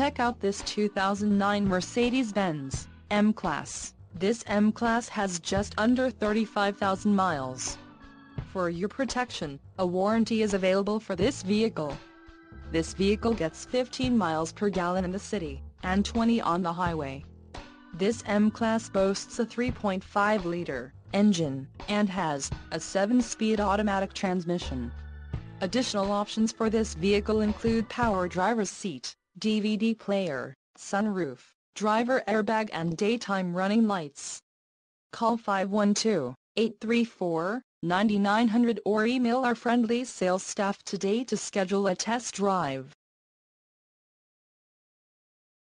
Check out this 2009 Mercedes-Benz M-Class. This M-Class has just under 35,000 miles. For your protection, a warranty is available for this vehicle. This vehicle gets 15 miles per gallon in the city, and 20 on the highway. This M-Class boasts a 3.5-liter engine, and has a 7-speed automatic transmission. Additional options for this vehicle include power driver's seat, DVD player, sunroof, driver airbag and daytime running lights. Call 512-834-9900 or email our friendly sales staff today to schedule a test drive.